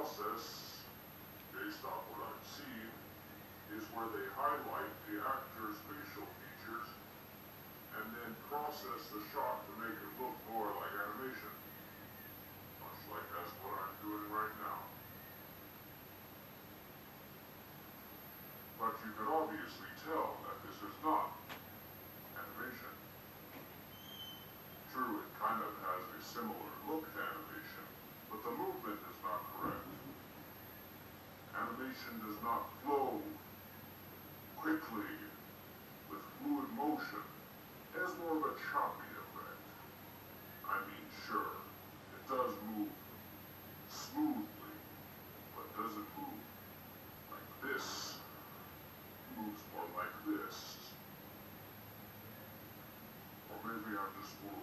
based on what I've seen, is where they highlight the actor's facial features and then process the shot to make it look more like animation. Much like that's what I'm doing right now. But you can obviously tell that this is not animation. True, it kind of has a similar look to animation, but the movement is not correct. Animation does not flow quickly with fluid motion. It has more of a choppy effect. I mean, sure, it does move smoothly, but does it move like this? Moves more like this. Or maybe I'm just full